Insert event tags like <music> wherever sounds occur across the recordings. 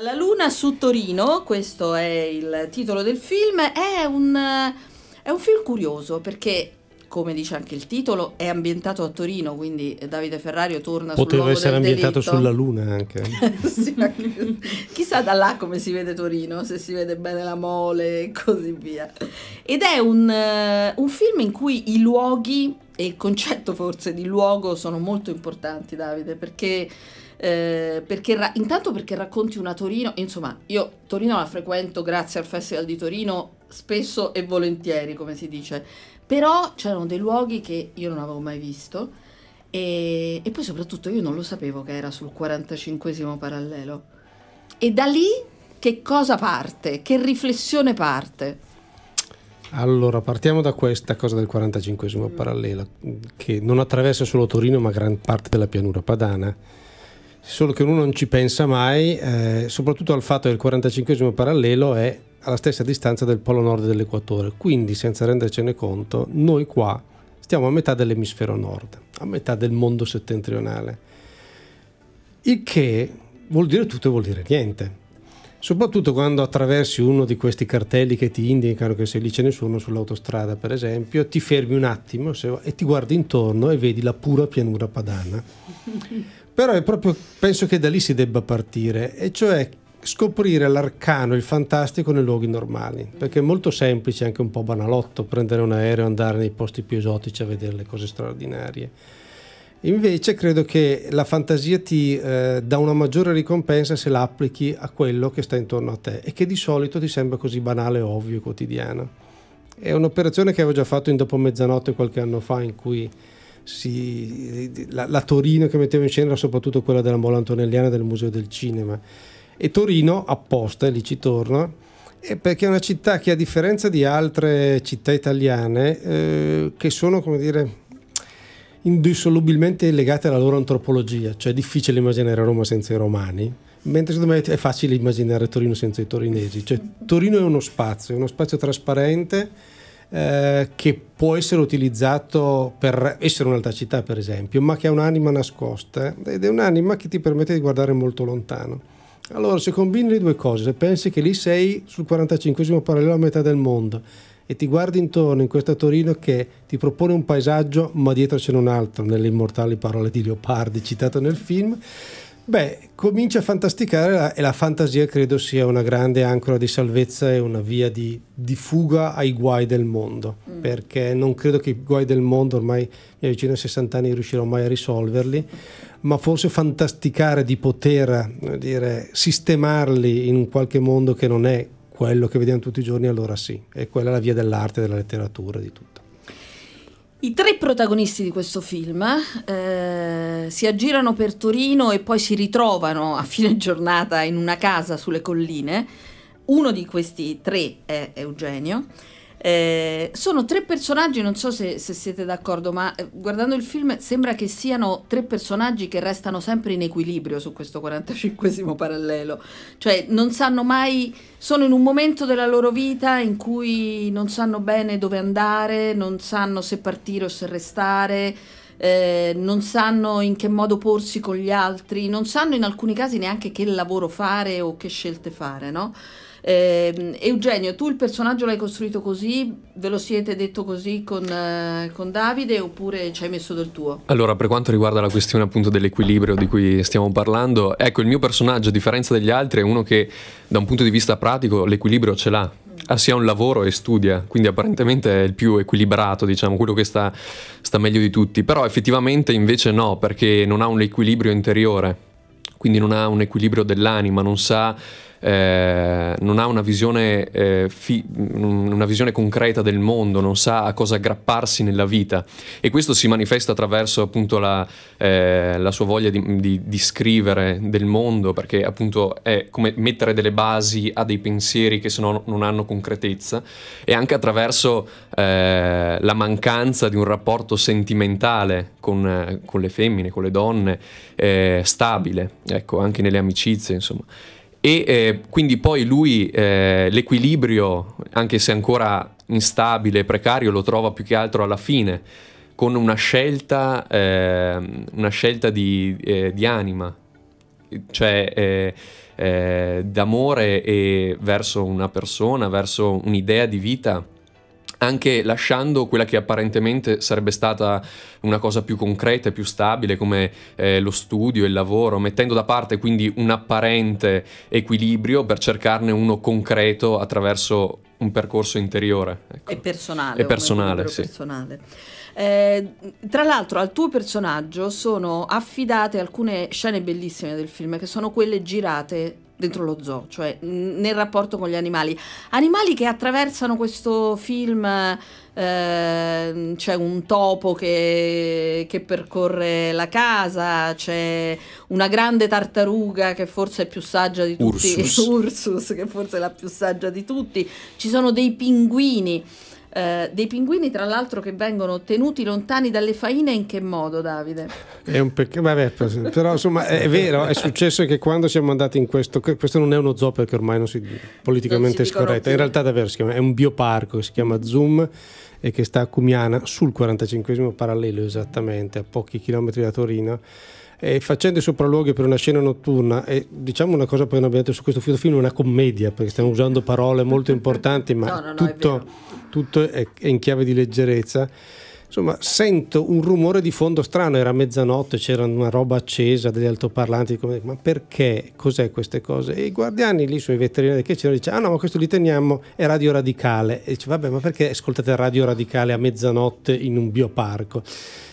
La luna su Torino, questo è il titolo del film, è un, è un film curioso perché come dice anche il titolo, è ambientato a Torino, quindi Davide Ferrario torna Poteva sul essere ambientato delitto. sulla Luna anche. <laughs> sì, anche- <laughs> chissà da là come si vede Torino, se si vede bene la mole e così via. Ed è un, eh, un film in cui i luoghi e il concetto forse di luogo sono molto importanti, Davide, perché... eh, perché ra- intanto perché racconti una Torino, insomma, io Torino la frequento grazie al Festival di Torino spesso e volentieri, come si dice, però c'erano dei luoghi che io non avevo mai visto e, e poi soprattutto io non lo sapevo che era sul 45 parallelo. E da lì che cosa parte? Che riflessione parte? Allora, partiamo da questa cosa del 45 parallelo, che non attraversa solo Torino, ma gran parte della pianura padana. Solo che uno non ci pensa mai, eh, soprattutto al fatto che il 45 parallelo è alla stessa distanza del polo nord dell'equatore. Quindi, senza rendercene conto, noi qua stiamo a metà dell'emisfero nord, a metà del mondo settentrionale. Il che vuol dire tutto e vuol dire niente. Soprattutto quando attraversi uno di questi cartelli che ti indicano che se lì ce ne sono sull'autostrada, per esempio, ti fermi un attimo e ti guardi intorno e vedi la pura pianura padana. <laughs> Però è proprio, penso che da lì si debba partire, e cioè scoprire l'arcano, il fantastico nei luoghi normali, perché è molto semplice, anche un po' banalotto, prendere un aereo e andare nei posti più esotici a vedere le cose straordinarie. Invece credo che la fantasia ti eh, dà una maggiore ricompensa se la applichi a quello che sta intorno a te e che di solito ti sembra così banale, ovvio e quotidiano. È un'operazione che avevo già fatto in Dopo Mezzanotte qualche anno fa in cui si- la, la Torino che mettevo in scena era soprattutto quella della Mola Antonelliana del Museo del Cinema e Torino apposta, e lì ci torno, è perché è una città che a differenza di altre città italiane eh, che sono come dire indissolubilmente legate alla loro antropologia, cioè è difficile immaginare Roma senza i romani, mentre secondo me è facile immaginare Torino senza i torinesi, cioè Torino è uno spazio, è uno spazio trasparente eh, che può essere utilizzato per essere un'altra città per esempio, ma che ha un'anima nascosta eh, ed è un'anima che ti permette di guardare molto lontano. Allora, se combini le due cose, se pensi che lì sei sul 45 parallelo a metà del mondo e ti guardi intorno in questa Torino che ti propone un paesaggio, ma dietro c'è un altro, nelle immortali parole di Leopardi citato nel film, beh, cominci a fantasticare e la fantasia credo sia una grande ancora di salvezza e una via di, di fuga ai guai del mondo, perché non credo che i guai del mondo, ormai mi avvicino ai 60 anni, riuscirò mai a risolverli, ma forse fantasticare di poter eh, dire, sistemarli in un qualche mondo che non è quello che vediamo tutti i giorni, allora sì, è quella la via dell'arte, della letteratura, di tutto. I tre protagonisti di questo film eh, si aggirano per Torino e poi si ritrovano a fine giornata in una casa sulle colline. Uno di questi tre è Eugenio. Eh, sono tre personaggi, non so se, se siete d'accordo, ma eh, guardando il film sembra che siano tre personaggi che restano sempre in equilibrio su questo 45 parallelo. Cioè non sanno mai, sono in un momento della loro vita in cui non sanno bene dove andare, non sanno se partire o se restare, eh, non sanno in che modo porsi con gli altri, non sanno in alcuni casi neanche che lavoro fare o che scelte fare, no? Ehm, Eugenio, tu il personaggio l'hai costruito così? Ve lo siete detto così con, eh, con Davide oppure ci hai messo del tuo? Allora, per quanto riguarda la questione appunto dell'equilibrio di cui stiamo parlando, ecco, il mio personaggio, a differenza degli altri, è uno che da un punto di vista pratico l'equilibrio ce l'ha. Ha sia un lavoro e studia, quindi apparentemente è il più equilibrato, diciamo, quello che sta, sta meglio di tutti. Però effettivamente invece no, perché non ha un equilibrio interiore, quindi non ha un equilibrio dell'anima, non sa eh, non ha una visione, eh, fi- una visione concreta del mondo, non sa a cosa aggrapparsi nella vita e questo si manifesta attraverso appunto la, eh, la sua voglia di, di- di scrivere del mondo perché appunto è come mettere delle basi a dei pensieri che se no non hanno concretezza e anche attraverso eh, la mancanza di un rapporto sentimentale con, eh, con le femmine, con le donne, stabile, ecco, anche nelle amicizie, insomma. E eh, quindi poi lui eh, l'equilibrio, anche se ancora instabile, precario, lo trova più che altro alla fine, con una scelta, eh, una scelta di, eh, di anima, cioè eh, eh, d'amore e verso una persona, verso un'idea di vita anche lasciando quella che apparentemente sarebbe stata una cosa più concreta e più stabile come eh, lo studio, il lavoro, mettendo da parte quindi un apparente equilibrio per cercarne uno concreto attraverso un percorso interiore. Ecco. E personale. E personale, sì. personale. Eh, tra l'altro al tuo personaggio sono affidate alcune scene bellissime del film che sono quelle girate dentro lo zoo, cioè nel rapporto con gli animali. Animali che attraversano questo film, eh, c'è un topo che, che, percorre la casa, c'è una grande tartaruga che forse è più saggia di tutti, Ursus, <laughs> Ursus che forse è la più saggia di tutti, ci sono dei pinguini. Eh, dei pinguini, tra l'altro, che vengono tenuti lontani dalle faine in che modo, Davide? È un peccato, vabbè, però insomma è vero, è successo che quando siamo andati in questo, questo non è uno zoo perché ormai non si politicamente non si scorretta, in realtà davvero si chiama, è un bioparco, si chiama Zoom e che sta a Cumiana sul 45 parallelo esattamente, a pochi chilometri da Torino e facendo i sopralluoghi per una scena notturna e diciamo una cosa poi non abbiamo detto su questo film è una commedia perché stiamo usando parole molto importanti ma <laughs> no, no, no, tutto, è tutto è, è in chiave di leggerezza insomma sento un rumore di fondo strano era mezzanotte c'era una roba accesa degli altoparlanti ma perché cos'è queste cose e i guardiani lì sui veterinari che c'erano dice ah no ma questo li teniamo è radio radicale e dice vabbè ma perché ascoltate radio radicale a mezzanotte in un bioparco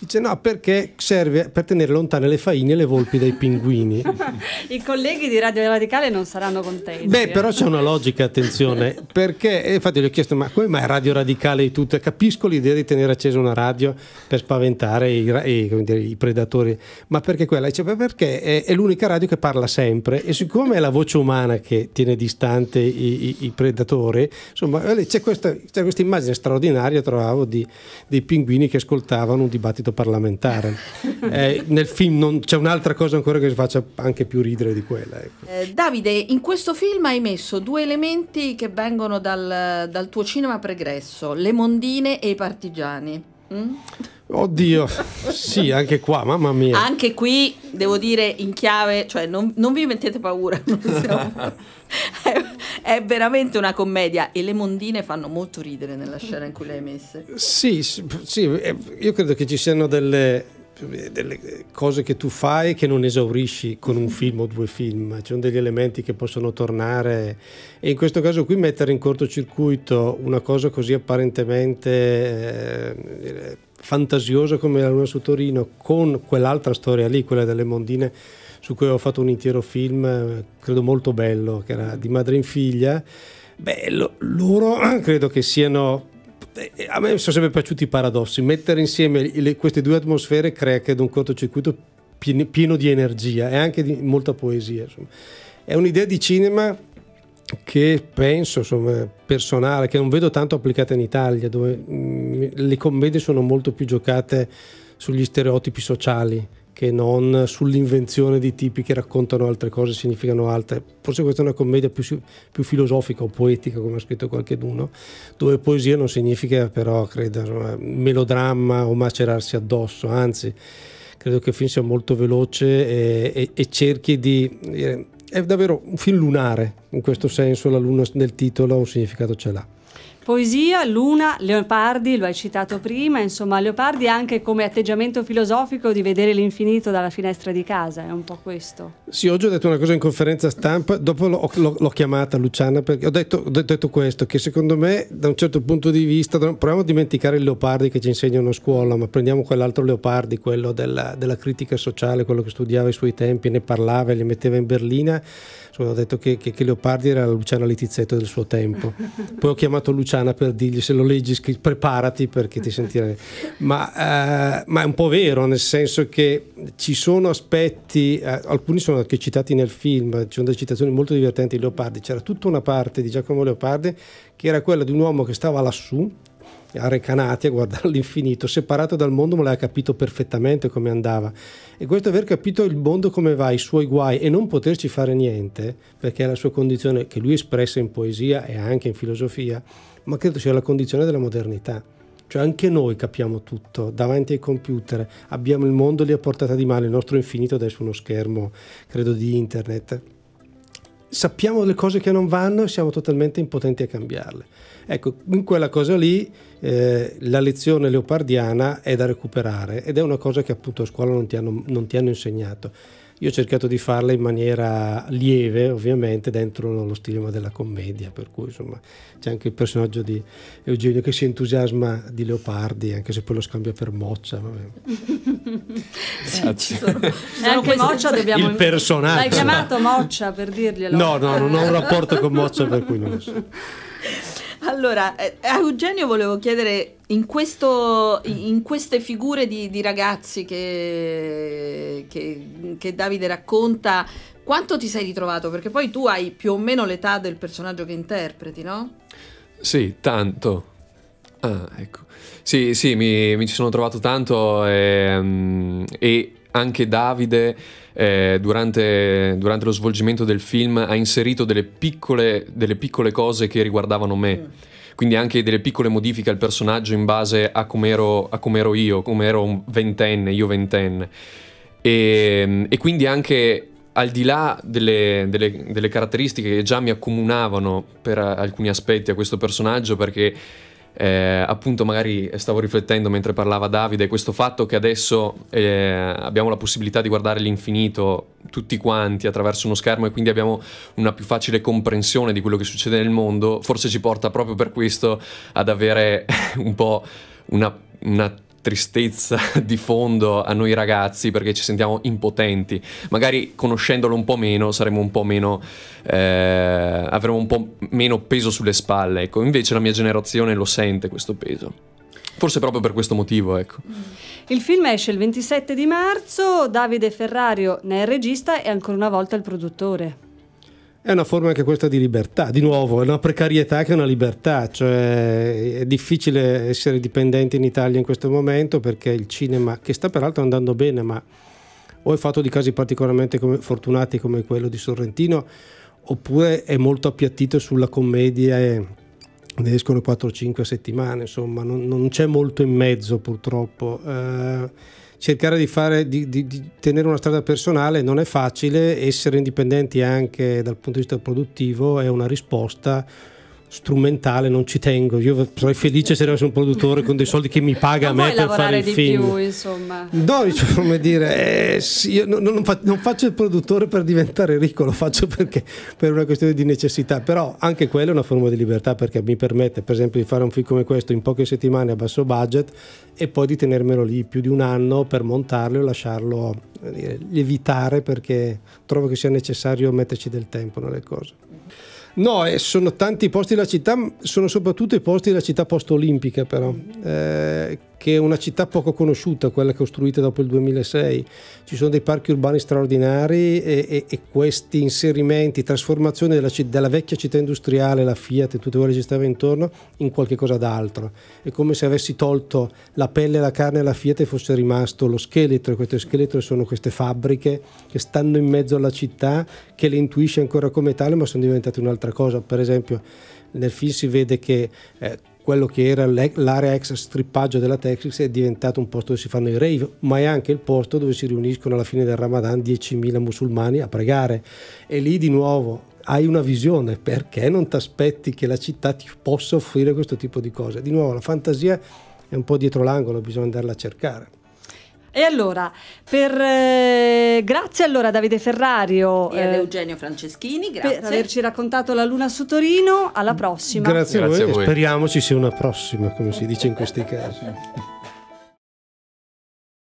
Dice no, perché serve per tenere lontane le faine e le volpi dai pinguini. <laughs> I colleghi di Radio Radicale non saranno contenti. Beh, eh. però c'è una logica, attenzione, perché infatti gli ho chiesto ma come mai Radio Radicale di tutto? Capisco l'idea di tenere accesa una radio per spaventare i, i, dire, i predatori, ma perché quella? Dice, perché è, è, l'unica radio che parla sempre e siccome è la voce umana che tiene distante i, i predatori, insomma c'è questa, c'è questa, immagine straordinaria, trovavo, di, dei pinguini che ascoltavano un dibattito parlamentare. <laughs> eh, nel film non, c'è un'altra cosa ancora che ci faccia anche più ridere di quella. Ecco. Eh, Davide, in questo film hai messo due elementi che vengono dal, dal tuo cinema pregresso, le mondine e i partigiani. Mm? Oddio, sì, anche qua, mamma mia. Anche qui devo dire in chiave, cioè non, non vi mettete paura, <laughs> <laughs> è, è, veramente una commedia e le mondine fanno molto ridere nella scena in cui le hai messe. Sì, sì, eh, io credo che ci siano delle, delle cose che tu fai che non esaurisci con un film o due film, ci sono degli elementi che possono tornare e in questo caso qui mettere in cortocircuito una cosa così apparentemente... Eh, fantasiosa come la Luna su Torino con quell'altra storia lì, quella delle mondine su cui ho fatto un intero film, credo molto bello, che era di madre in figlia. Beh, lo, loro <clears throat> credo che siano eh, a me sono sempre piaciuti i paradossi. Mettere insieme le, queste due atmosfere crea credo un cortocircuito pieno, pieno di energia e anche di molta poesia. Insomma. È un'idea di cinema che penso, insomma, personale, che non vedo tanto applicata in Italia, dove mh, mm, le commedie sono molto più giocate sugli stereotipi sociali che non sull'invenzione di tipi che raccontano altre cose, significano altre. Forse questa è una commedia più, più filosofica o poetica, come ha scritto qualcuno, dove poesia non significa però, credo, melodramma o macerarsi addosso, anzi, credo che il film sia molto veloce e, e, e cerchi di... È davvero un film lunare, in questo senso la luna nel titolo un significato ce l'ha. Poesia, Luna, Leopardi, lo hai citato prima, insomma Leopardi anche come atteggiamento filosofico di vedere l'infinito dalla finestra di casa, è un po' questo. Sì, oggi ho detto una cosa in conferenza stampa, dopo l'ho, l'ho, l'ho chiamata Luciana perché ho detto, ho detto, questo, che secondo me da un certo punto di vista, proviamo a dimenticare il Leopardi che ci insegnano a scuola, ma prendiamo quell'altro Leopardi, quello della, della critica sociale, quello che studiava ai suoi tempi, ne parlava e li metteva in berlina ho detto che, che, che, Leopardi era la Luciana Litizzetto del suo tempo. Poi ho chiamato Luciana per dirgli se lo leggi scri- preparati perché ti sentirai. Ma, eh, ma, è un po' vero, nel senso che ci sono aspetti, eh, alcuni sono anche citati nel film, ci sono delle citazioni molto divertenti di Leopardi. C'era tutta una parte di Giacomo Leopardi che era quella di un uomo che stava lassù, a Recanati a guardare <laughs> l'infinito, separato dal mondo, ma l'aveva capito perfettamente come andava. E questo aver capito il mondo come va, i suoi guai e non poterci fare niente, perché è la sua condizione che lui espressa in poesia e anche in filosofia, ma credo sia la condizione della modernità. Cioè anche noi capiamo tutto davanti ai computer, abbiamo il mondo lì a portata di mano, il nostro infinito adesso uno schermo, credo, di internet. Sappiamo le cose che non vanno e siamo totalmente impotenti a cambiarle. Ecco, in quella cosa lì eh, la lezione leopardiana è da recuperare ed è una cosa che appunto a scuola non ti hanno, non ti hanno insegnato. Io ho cercato di farla in maniera lieve, ovviamente, dentro lo stilema della commedia, per cui insomma c'è anche il personaggio di Eugenio che si entusiasma di Leopardi, anche se poi lo scambia per Moccia. <laughs> sì, ci sono, ci sono anche Moccia dobbiamo... Il personaggio. L'hai chiamato Moccia per dirglielo? No, no, non ho un rapporto con Moccia per cui non lo so. <laughs> Allora, eh, a Eugenio volevo chiedere, in, questo, in queste figure di, di ragazzi che, che, che, Davide racconta, quanto ti sei ritrovato? Perché poi tu hai più o meno l'età del personaggio che interpreti, no? Sì, tanto. Ah, ecco. Sì, sì, mi, mi ci sono trovato tanto e, um, e anche Davide eh, durante, durante, lo svolgimento del film ha inserito delle piccole, delle piccole cose che riguardavano me. Mm. Quindi anche delle piccole modifiche al personaggio in base a come ero, ero io, come ero un ventenne, io ventenne. E, e quindi anche al di là delle, delle, delle, caratteristiche che già mi accomunavano per alcuni aspetti a questo personaggio, perché eh, appunto magari stavo riflettendo mentre parlava Davide questo fatto che adesso eh, abbiamo la possibilità di guardare l'infinito tutti quanti attraverso uno schermo e quindi abbiamo una più facile comprensione di quello che succede nel mondo forse ci porta proprio per questo ad avere <laughs> un po' una, una tristezza <laughs> di fondo a noi ragazzi perché ci sentiamo impotenti. Magari conoscendolo un po' meno saremo un po' meno, eh, avremo un po' meno peso sulle spalle. Ecco. Invece la mia generazione lo sente questo peso. Forse proprio per questo motivo, ecco. Il film esce il 27 di marzo, Davide Ferrario ne è il regista e ancora una volta il produttore. È una forma anche questa di libertà, di nuovo, è una precarietà che è una libertà, cioè è difficile essere dipendenti in Italia in questo momento perché il cinema, che sta peraltro andando bene, ma o è fatto di casi particolarmente come, fortunati come quello di Sorrentino, oppure è molto appiattito sulla commedia e ne escono 4-5 settimane, insomma, non, non, c'è molto in mezzo purtroppo. Eh, cercare di, fare, di, di, di, tenere una strada personale non è facile, essere indipendenti anche dal punto di vista produttivo è una risposta strumentale, non ci tengo. Io sarei felice se avessi un produttore con dei soldi che mi paga non a me per fare il di film. Più, insomma. No, cioè, come dire, eh, sì, io non, non, fa, non, faccio il produttore per diventare ricco, lo faccio perché, per una questione di necessità, però anche quella è una forma di libertà perché mi permette per esempio di fare un film come questo in poche settimane a basso budget e poi di tenermelo lì più di un anno per montarlo e lasciarlo dire, lievitare perché trovo che sia necessario metterci del tempo nelle cose. No, sono tanti posti della città, sono soprattutto i posti della città post-olimpica però, eh, che è una città poco conosciuta, quella costruita dopo il 2006. Ci sono dei parchi urbani straordinari e, e, e questi inserimenti, trasformazione della, della, vecchia città industriale, la Fiat e tutte quelle che ci stava intorno, in qualche cosa d'altro. È come se avessi tolto la pelle, la carne alla Fiat e fosse rimasto lo scheletro, e questo scheletro sono queste fabbriche che stanno in mezzo alla città, che le intuisce ancora come tale, ma sono diventate un'altra cosa. Per esempio, nel film si vede che eh, quello che era l'area ex strippaggio della Texas è diventato un posto dove si fanno i rave, ma è anche il posto dove si riuniscono alla fine del Ramadan 10.000 musulmani a pregare. E lì di nuovo hai una visione, perché non ti aspetti che la città ti possa offrire questo tipo di cose? Di nuovo la fantasia è un po' dietro l'angolo, bisogna andarla a cercare. E allora, per, eh, grazie allora a Davide Ferrario e ad eh, Eugenio Franceschini per averci raccontato la Luna su Torino. Alla prossima. Grazie, grazie a voi. a voi. Speriamo ci sia una prossima, come si dice in questi casi.